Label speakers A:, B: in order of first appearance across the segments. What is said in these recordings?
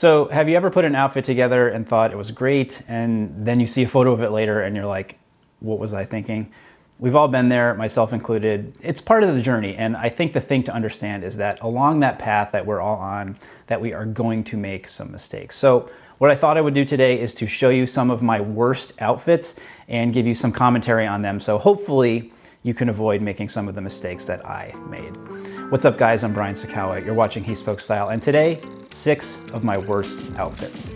A: So have you ever put an outfit together and thought it was great and then you see a photo of it later and you're like, what was I thinking? We've all been there, myself included. It's part of the journey. And I think the thing to understand is that along that path that we're all on, that we are going to make some mistakes. So what I thought I would do today is to show you some of my worst outfits and give you some commentary on them. So hopefully you can avoid making some of the mistakes that I made. What's up guys, I'm Brian Sacawa. You're watching He Spoke Style and today, six of my worst outfits.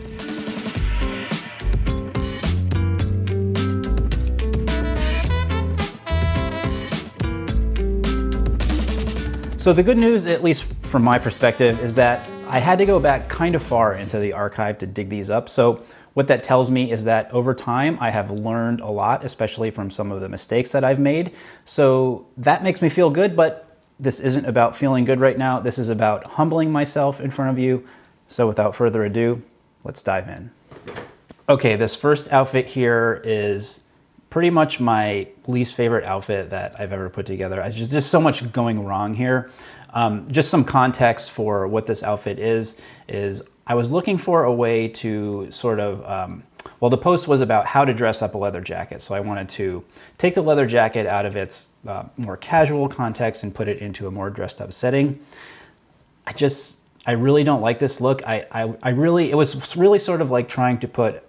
A: So the good news, at least from my perspective, is that I had to go back kind of far into the archive to dig these up. So what that tells me is that over time I have learned a lot, especially from some of the mistakes that I've made. So that makes me feel good, but this isn't about feeling good right now. This is about humbling myself in front of you. So without further ado, let's dive in. Okay, this first outfit here is pretty much my least favorite outfit that I've ever put together. There's just, just so much going wrong here. Um, just some context for what this outfit is, is I was looking for a way to sort of, um, well, the post was about how to dress up a leather jacket. So I wanted to take the leather jacket out of its uh, more casual context and put it into a more dressed up setting. I just, I really don't like this look. I, I, I really, it was really sort of like trying to put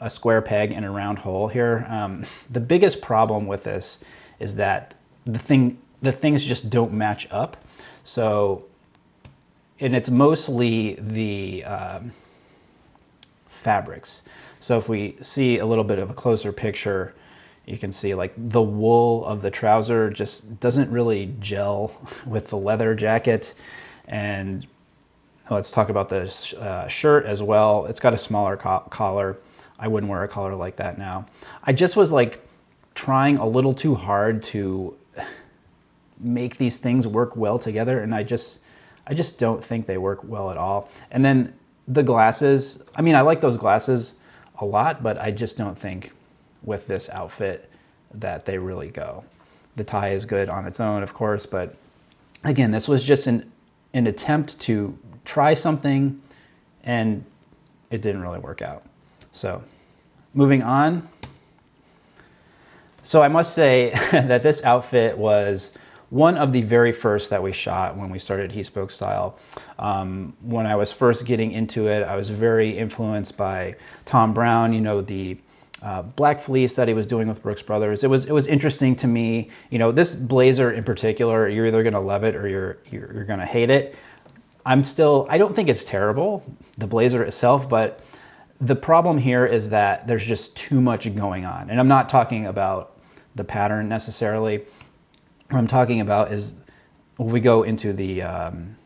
A: a square peg in a round hole here. Um, the biggest problem with this is that the thing, the things just don't match up. So, and it's mostly the um, fabrics. So if we see a little bit of a closer picture, you can see like the wool of the trouser just doesn't really gel with the leather jacket. And let's talk about the uh, shirt as well. It's got a smaller co collar. I wouldn't wear a collar like that now. I just was like trying a little too hard to make these things work well together and I just I just don't think they work well at all. And then the glasses, I mean I like those glasses a lot, but I just don't think with this outfit that they really go. The tie is good on its own, of course, but again, this was just an an attempt to try something and it didn't really work out. So moving on. So I must say that this outfit was one of the very first that we shot when we started He Spoke Style. Um, when I was first getting into it, I was very influenced by Thom Browne, you know, the uh, Black Fleece that he was doing with Brooks Brothers. It was it was interesting to me. You know, this blazer in particular, you're either gonna love it or you're you're, you're gonna hate it. I'm still I don't think it's terrible, the blazer itself, but the problem here is that there's just too much going on. And I'm not talking about the pattern necessarily. What I'm talking about is when we go into the um,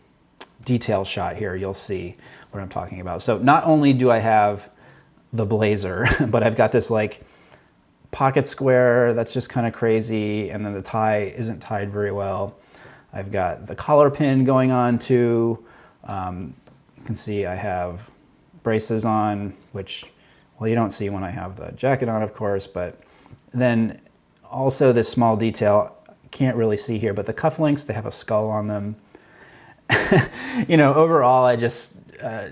A: detail shot here, you'll see what I'm talking about. So not only do I have the blazer, but I've got this like pocket square that's just kind of crazy. And then the tie isn't tied very well. I've got the collar pin going on too. Um, you can see I have braces on, which, well, you don't see when I have the jacket on, of course, but then also this small detail, can't really see here, but the cufflinks, they have a skull on them. you know, overall, I just, uh,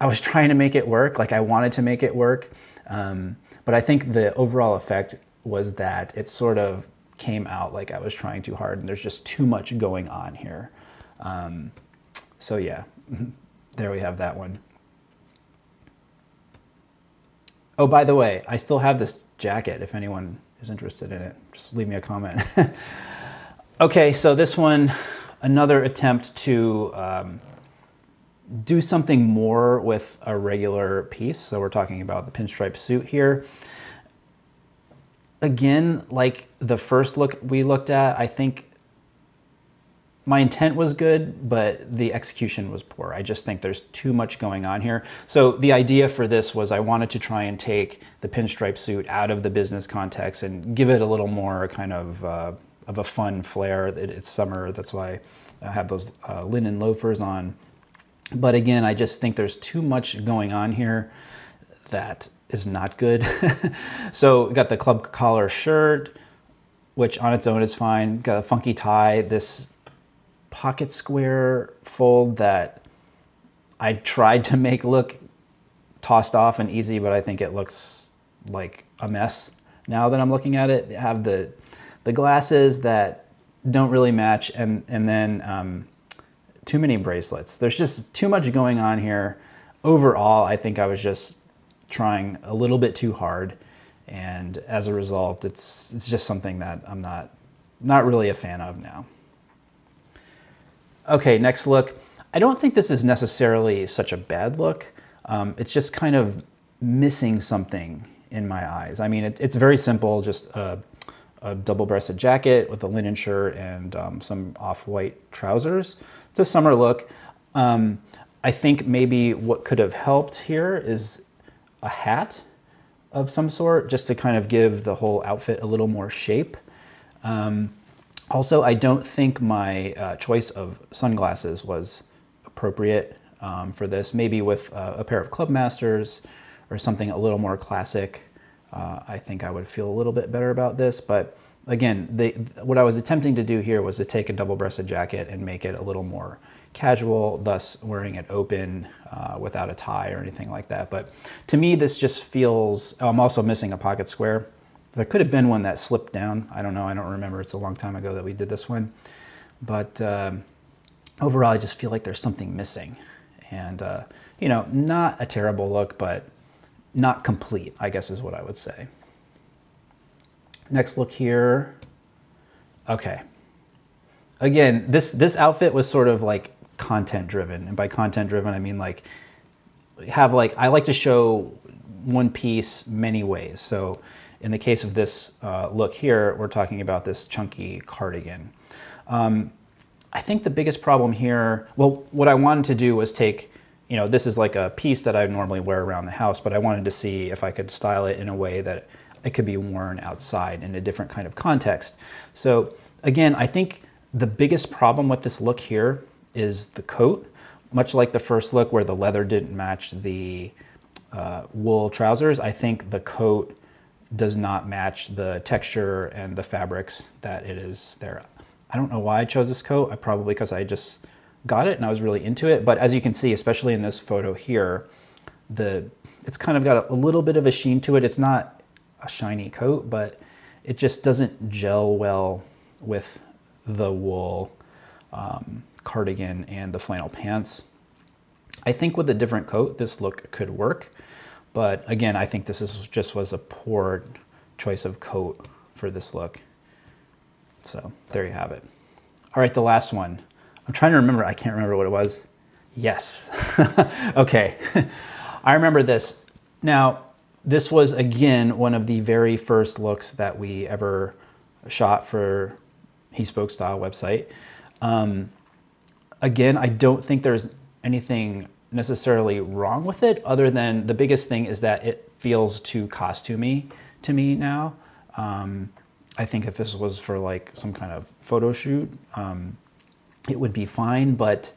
A: I was trying to make it work. Like I wanted to make it work. Um, but I think the overall effect was that it sort of came out like I was trying too hard and there's just too much going on here. Um, so yeah, there we have that one. Oh, by the way, I still have this jacket if anyone is interested in it. Just leave me a comment. okay, so this one, another attempt to um, do something more with a regular piece. So we're talking about the pinstripe suit here. Again, like the first look we looked at, I think my intent was good, but the execution was poor. I just think there's too much going on here. So the idea for this was I wanted to try and take the pinstripe suit out of the business context and give it a little more kind of uh, of a fun flair. It's summer, that's why I have those uh, linen loafers on. But again, I just think there's too much going on here that is not good. so got the club collar shirt, which on its own is fine. Got a funky tie. This pocket square fold that I tried to make look tossed off and easy, but I think it looks like a mess now that I'm looking at it. They have the the glasses that don't really match, and and then um, too many bracelets. There's just too much going on here. Overall, I think I was just trying a little bit too hard, and as a result, it's it's just something that I'm not not really a fan of now. Okay, next look. I don't think this is necessarily such a bad look. Um, it's just kind of missing something in my eyes. I mean, it, it's very simple, just a, a double-breasted jacket with a linen shirt and um, some off-white trousers. It's a summer look. Um, I think maybe what could have helped here is a hat of some sort, just to kind of give the whole outfit a little more shape. Um, also, I don't think my uh, choice of sunglasses was appropriate um, for this. Maybe with uh, a pair of Clubmasters or something a little more classic, uh, I think I would feel a little bit better about this. But again, they, what I was attempting to do here was to take a double-breasted jacket and make it a little more casual, thus wearing it open uh, without a tie or anything like that. But to me, this just feels, oh, I'm also missing a pocket square. There could have been one that slipped down. I don't know. I don't remember. It's a long time ago that we did this one. But um, overall, I just feel like there's something missing. And, uh, you know, not a terrible look, but not complete, I guess is what I would say. Next look here. Okay. Again, this, this outfit was sort of like content driven. And by content driven, I mean like have like, I like to show one piece many ways. So in the case of this uh, look here, we're talking about this chunky cardigan. Um, I think the biggest problem here, well, what I wanted to do was take, you know, this is like a piece that I normally wear around the house, but I wanted to see if I could style it in a way that it could be worn outside in a different kind of context. So again, I think the biggest problem with this look here is the coat. Much like the first look where the leather didn't match the uh, wool trousers, I think the coat does not match the texture and the fabrics that it is there. I don't know why I chose this coat. I probably because I just got it and I was really into it. But as you can see, especially in this photo here, the it's kind of got a little bit of a sheen to it. It's not a shiny coat, but it just doesn't gel well with the wool um, cardigan and the flannel pants. I think with a different coat, this look could work. But again, I think this is just was a poor choice of coat for this look. So there you have it. All right, the last one. I'm trying to remember, I can't remember what it was. Yes, okay. I remember this. Now, this was again one of the very first looks that we ever shot for He Spoke Style website. Um, again, I don't think there's anything necessarily wrong with it, other than the biggest thing is that it feels too costumey to me now. Um, I think if this was for like some kind of photo shoot, um, it would be fine, but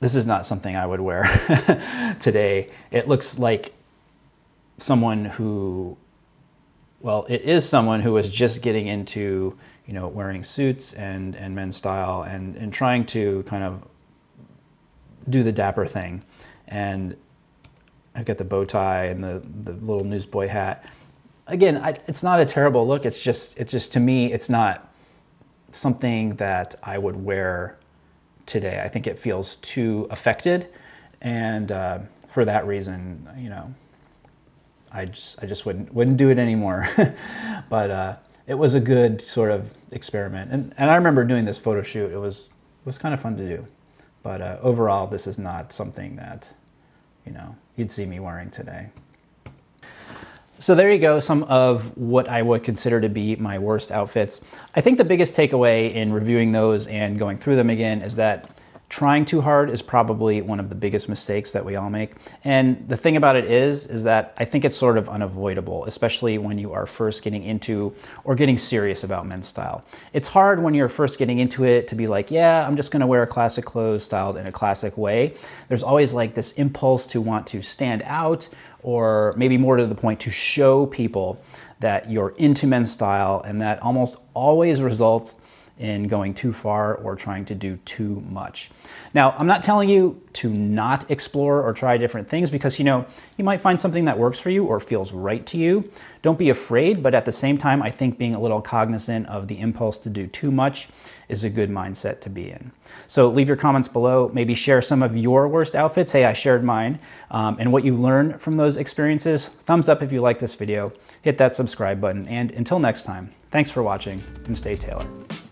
A: this is not something I would wear today. It looks like someone who, well, it is someone who is just getting into, you know, wearing suits and, and men's style and, and trying to kind of do the dapper thing. And I've got the bow tie and the, the little newsboy hat. Again, I, it's not a terrible look. It's just, it's just, to me, it's not something that I would wear today. I think it feels too affected. And uh, for that reason, you know, I just, I just wouldn't, wouldn't do it anymore. but uh, it was a good sort of experiment. And, and I remember doing this photo shoot. It was, it was kind of fun to do. But uh, overall, this is not something that, you know, you'd see me wearing today. So there you go, some of what I would consider to be my worst outfits. I think the biggest takeaway in reviewing those and going through them again is that trying too hard is probably one of the biggest mistakes that we all make. And the thing about it is, is that I think it's sort of unavoidable, especially when you are first getting into or getting serious about men's style. It's hard when you're first getting into it to be like, yeah, I'm just gonna wear classic clothes styled in a classic way. There's always like this impulse to want to stand out or maybe more to the point to show people that you're into men's style and that almost always results in going too far or trying to do too much. Now, I'm not telling you to not explore or try different things because you know, you might find something that works for you or feels right to you. Don't be afraid, but at the same time, I think being a little cognizant of the impulse to do too much is a good mindset to be in. So leave your comments below, maybe share some of your worst outfits. Hey, I shared mine, um, and what you learned from those experiences. Thumbs up if you like this video, hit that subscribe button, and until next time, thanks for watching and stay tailored.